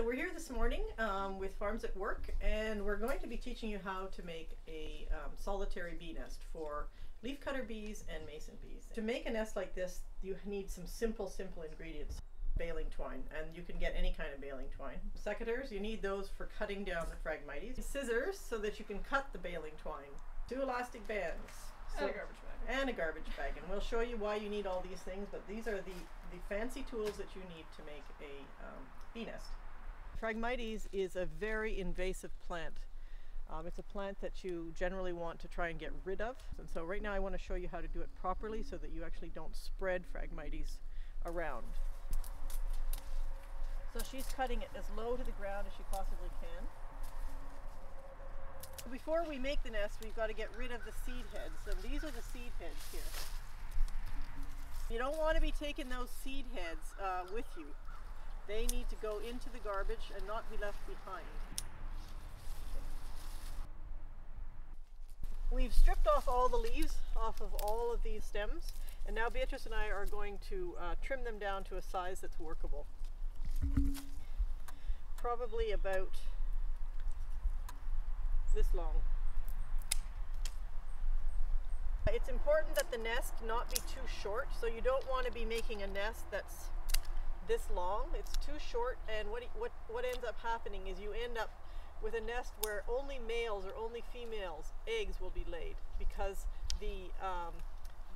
So we're here this morning um, with Farms at Work, and we're going to be teaching you how to make a um, solitary bee nest for leafcutter bees and mason bees. To make a nest like this, you need some simple, simple ingredients. Baling twine, and you can get any kind of baling twine. Secateurs, you need those for cutting down the Phragmites. Scissors, so that you can cut the baling twine. Two elastic bands. And a garbage bag. And a garbage bag. And we'll show you why you need all these things, but these are the, the fancy tools that you need to make a um, bee nest. Phragmites is a very invasive plant. Um, it's a plant that you generally want to try and get rid of. And so right now I want to show you how to do it properly so that you actually don't spread Phragmites around. So she's cutting it as low to the ground as she possibly can. Before we make the nest, we've got to get rid of the seed heads. So these are the seed heads here. You don't want to be taking those seed heads uh, with you. They need to go into the garbage and not be left behind. We've stripped off all the leaves off of all of these stems and now Beatrice and I are going to uh, trim them down to a size that's workable. Probably about this long. It's important that the nest not be too short, so you don't want to be making a nest that's this long. It's too short, and what, what, what ends up happening is you end up with a nest where only males or only females eggs will be laid because the um,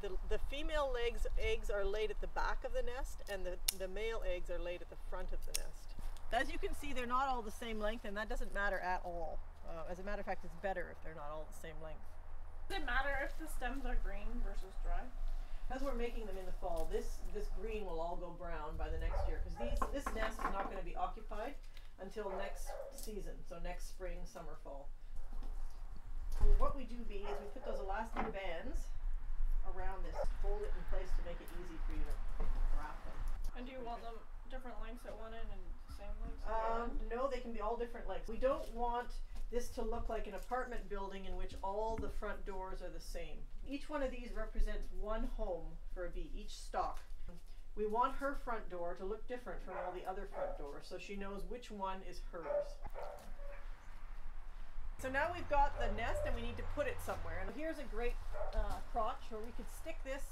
the, the female legs eggs are laid at the back of the nest and the, the male eggs are laid at the front of the nest. As you can see they're not all the same length and that doesn't matter at all. Uh, as a matter of fact it's better if they're not all the same length. Does it matter if the stems are green versus dry? As we're making them in the fall, this this green will all go brown by the next year because these this nest is not going to be occupied until next season, so next spring, summer, fall. So what we do be is we put those elastic bands around this, hold it in place to make it easy for you to wrap them. And do you want them different lengths at one end and same lengths at the Um, other end? no, they can be all different lengths. We don't want this to look like an apartment building in which all the front doors are the same. Each one of these represents one home for a bee, each stalk. We want her front door to look different from all the other front doors so she knows which one is hers. So now we've got the nest and we need to put it somewhere. And here's a great uh, crotch where we could stick this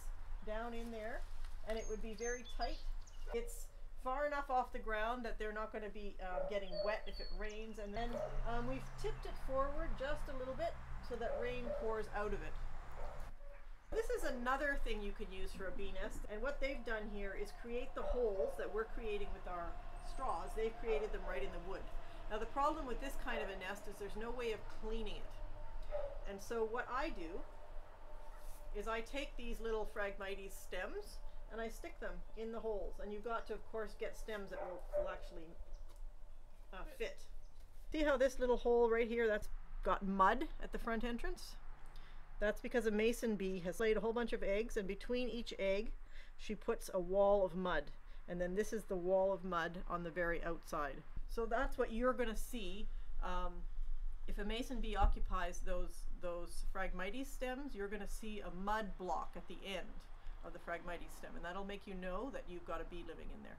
down in there and it would be very tight. It's far enough off the ground that they're not going to be uh, getting wet if it rains. And then um, we've tipped it forward just a little bit so that rain pours out of it. This is another thing you can use for a bee nest. And what they've done here is create the holes that we're creating with our straws. They've created them right in the wood. Now the problem with this kind of a nest is there's no way of cleaning it. And so what I do is I take these little Phragmites stems and I stick them in the holes. And you've got to, of course, get stems that will, will actually uh, fit. See how this little hole right here, that's got mud at the front entrance? That's because a mason bee has laid a whole bunch of eggs and between each egg she puts a wall of mud. And then this is the wall of mud on the very outside. So that's what you're going to see um, if a mason bee occupies those those Phragmites stems. You're going to see a mud block at the end of the Phragmites stem, and that'll make you know that you've got a bee living in there.